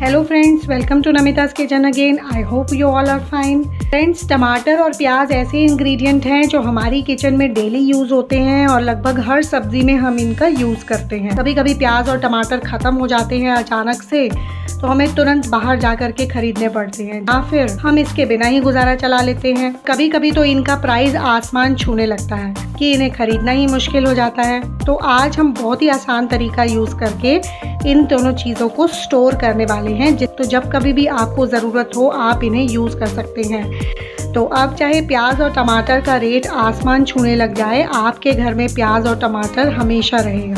Hello friends welcome to Namita's kitchen again I hope you all are fine friends टमाटर और प्याज ऐसे ingredient हैं जो हमारी किचन में डेली यूज़ होते हैं और लगभग हर सब्ज़ी में हम इनका यूज़ करते हैं। कभी कभी प्याज और टमाटर ख़त्म हो जाते हैं अचानक से। तो हमें तुरंत बाहर जा कर के खरीदने पड़ते हैं। या फिर हम इसके बिना ही गुजारा चला लेते हैं। कभी कभी तो इनका प्राइस आसमान छूने लगता है कि इन्हें खरीदना ही मुश्किल हो जाता है। तो आज हम बहुत ही आसान तरीका यूज़ करके इन दोनों चीज़ों को स्टोर करने वाले हैं। तो जब कभी भी आपको ज़रूरत हो, आप इन्हें यूज़ कर सकते हैं। तो अब चाहे प्याज और टमाटर का रेट आसमान छूने लग जाए, आपके घर में प्याज और टमाटर हमेशा रहेगा।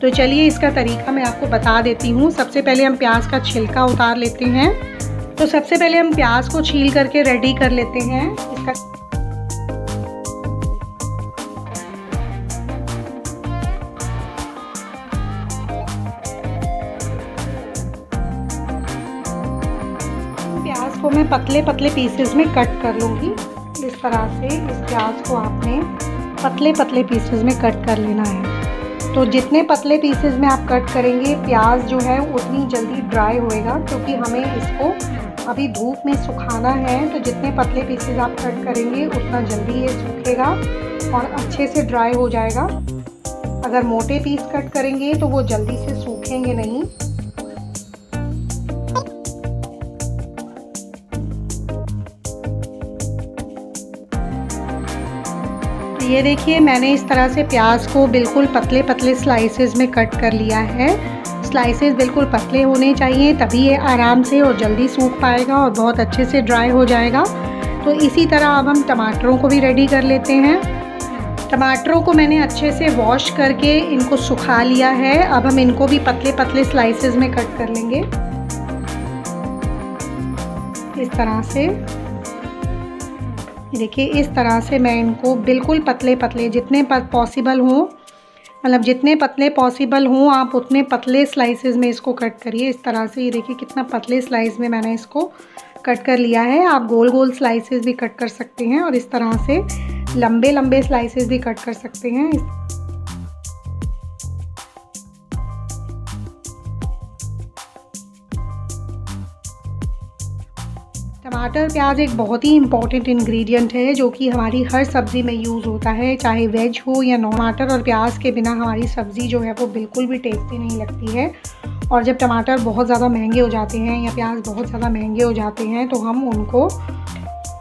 तो चलिए इसका तरीका मैं आपको बता देती हूँ। सबसे पहले हम प्याज का छिलका उतार लेते हैं। तो सबसे पहले हम प्याज को छील करके रेडी कर लेते हैं। इसका प्याज को मैं पतले पतले पीसेस में कट कर लूँगी। इस तरह से इस प्याज को आपने पतले पतले पीसेस में कट कर लेना है। तो जितने पतले पीसेस में आप कट करेंगे, प्याज जो है उतनी जल्दी ड्राई होएगा, क्योंकि हमें इसको अभी धूप में सुखाना है तो जितने पतले पीसेज आप कट करेंगे, उतना जल्दी ये सूखेगा और अच्छे से ड्राई हो जाएगा। अगर मोटे पीस कट करेंगे तो वो जल्दी से सूखेंगे नहीं। ये देखिए, मैंने इस तरह से प्याज को बिल्कुल पतले पतले स्लाइसेस में कट कर लिया है। स्लाइसेस बिल्कुल पतले होने चाहिए, तभी ये आराम से और जल्दी सूख पाएगा और बहुत अच्छे से ड्राई हो जाएगा। तो इसी तरह अब हम टमाटरों को भी रेडी कर लेते हैं। टमाटरों को मैंने अच्छे से वॉश करके इनको सुखा लिया है। अब हम इनको भी पतले पतले स्लाइसेस में कट कर लेंगे। इस तरह से। देखिए, इस तरह से मैं इनको बिल्कुल पतले पतले जितने पॉसिबल हों मतलब जितने पतले पॉसिबल हों, आप उतने पतले स्लाइसेस में इसको कट करिए। इस तरह से ये देखिए, कितना पतले स्लाइस में मैंने इसको कट कर लिया है। आप गोल गोल स्लाइसेस भी कट कर सकते हैं और इस तरह से लंबे लंबे स्लाइसेस भी कट कर सकते हैं। टमाटर, प्याज एक बहुत ही इंपॉर्टेंट इंग्रेडिएंट है जो कि हमारी हर सब्ज़ी में यूज़ होता है, चाहे वेज हो या नॉन टमाटर और प्याज के बिना हमारी सब्ज़ी जो है वो बिल्कुल भी टेस्टी नहीं लगती है। और जब टमाटर बहुत ज़्यादा महँगे हो जाते हैं या प्याज बहुत ज़्यादा महँगे हो जाते हैं तो हम उनको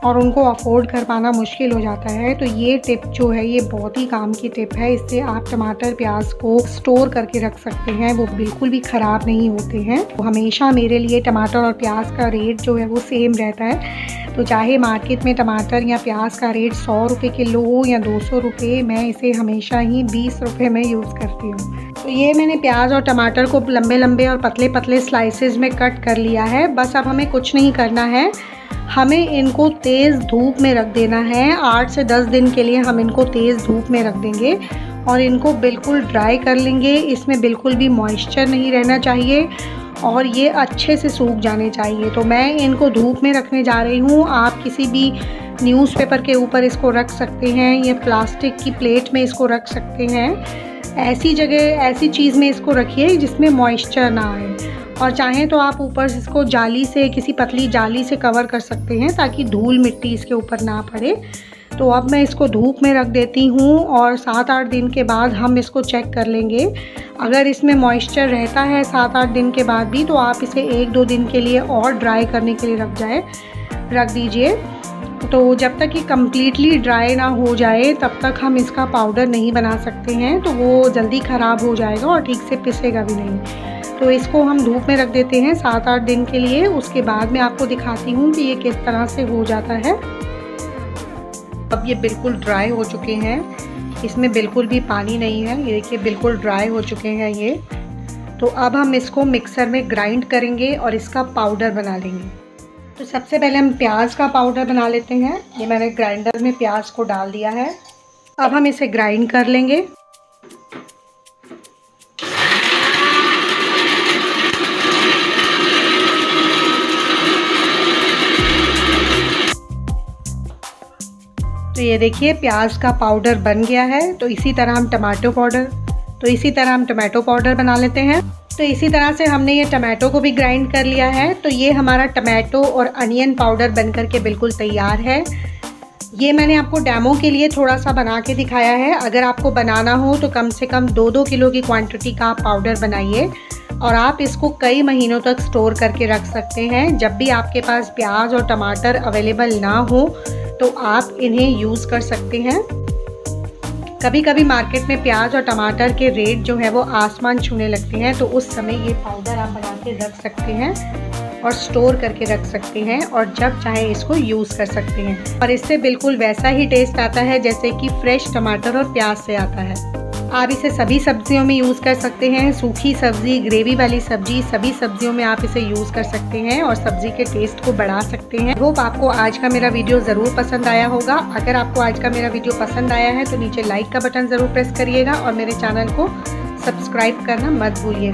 और उनको अफोर्ड कर पाना मुश्किल हो जाता है। तो ये टिप जो है, ये बहुत ही काम की टिप है। इससे आप टमाटर, प्याज को स्टोर करके रख सकते हैं। वो बिल्कुल भी ख़राब नहीं होते हैं। तो हमेशा मेरे लिए टमाटर और प्याज का रेट जो है, वो सेम रहता है। तो चाहे मार्केट में टमाटर या प्याज का रेट सौ रुपये किलो हो या दो सौ रुपये मैं इसे हमेशा ही बीस रुपये में यूज़ करती हूँ। ये मैंने प्याज और टमाटर को लंबे लंबे और पतले पतले स्लाइसेस में कट कर लिया है। बस अब हमें कुछ नहीं करना है। हमें इनको तेज़ धूप में रख देना है। आठ से दस दिन के लिए हम इनको तेज़ धूप में रख देंगे और इनको बिल्कुल ड्राई कर लेंगे। इसमें बिल्कुल भी मॉइस्चर नहीं रहना चाहिए और ये अच्छे से सूख जाने चाहिए। तो मैं इनको धूप में रखने जा रही हूँ। आप किसी भी न्यूज़पेपर के ऊपर इसको रख सकते हैं। या प्लास्टिक की प्लेट में इसको रख सकते हैं। ऐसी जगह, ऐसी चीज़ में इसको रखिए जिसमें मॉइस्चर ना आए। और चाहें तो आप ऊपर से इसको जाली से, किसी पतली जाली से कवर कर सकते हैं ताकि धूल मिट्टी इसके ऊपर ना पड़े। तो अब मैं इसको धूप में रख देती हूँ और सात आठ दिन के बाद हम इसको चेक कर लेंगे। अगर इसमें मॉइस्चर रहता है सात आठ दिन के बाद भी तो आप इसे एक दो दिन के लिए और ड्राई करने के लिए रख जाए। रख दीजिए। तो जब तक ये कम्प्लीटली ड्राई ना हो जाए, तब तक हम इसका पाउडर नहीं बना सकते हैं तो वो जल्दी ख़राब हो जाएगा और ठीक से पिसेगा भी नहीं। तो इसको हम धूप में रख देते हैं सात आठ दिन के लिए। उसके बाद मैं आपको दिखाती हूँ कि ये किस तरह से हो जाता है। अब ये बिल्कुल ड्राई हो चुके हैं। इसमें बिल्कुल भी पानी नहीं है। ये देखिए, बिल्कुल ड्राई हो चुके हैं ये। तो अब हम इसको मिक्सर में ग्राइंड करेंगे और इसका पाउडर बना लेंगे। तो सबसे पहले हम प्याज का पाउडर बना लेते हैं। ये मैंने ग्राइंडर में प्याज को डाल दिया है। अब हम इसे ग्राइंड कर लेंगे। तो ये देखिए, प्याज का पाउडर बन गया है। तो इसी तरह हम टमाटो पाउडर तो इसी तरह हम टमाटो पाउडर बना लेते हैं। तो इसी तरह से हमने ये टमाटो को भी ग्राइंड कर लिया है। तो ये हमारा टमाटो और अनियन पाउडर बन कर के बिल्कुल तैयार है। ये मैंने आपको डैमो के लिए थोड़ा सा बना के दिखाया है। अगर आपको बनाना हो तो कम से कम दो दो किलो की क्वांटिटी का पाउडर बनाइए और आप इसको कई महीनों तक स्टोर करके रख सकते हैं। जब भी आपके पास प्याज और टमाटर अवेलेबल ना हो तो आप इन्हें यूज़ कर सकते हैं। कभी कभी मार्केट में प्याज और टमाटर के रेट जो है वो आसमान छूने लगते हैं तो उस समय ये पाउडर आप बना के रख सकते हैं और स्टोर करके रख सकते हैं और जब चाहे इसको यूज़ कर सकते हैं। और इससे बिल्कुल वैसा ही टेस्ट आता है जैसे कि फ्रेश टमाटर और प्याज से आता है। आप इसे सभी सब्जियों में यूज़ कर सकते हैं। सूखी सब्ज़ी, ग्रेवी वाली सब्ज़ी, सभी सब्जियों में आप इसे यूज़ कर सकते हैं और सब्ज़ी के टेस्ट को बढ़ा सकते हैं। होप आपको आज का मेरा वीडियो ज़रूर पसंद आया होगा। अगर आपको आज का मेरा वीडियो पसंद आया है तो नीचे लाइक का बटन ज़रूर प्रेस करिएगा और मेरे चैनल को सब्सक्राइब करना मत भूलिए।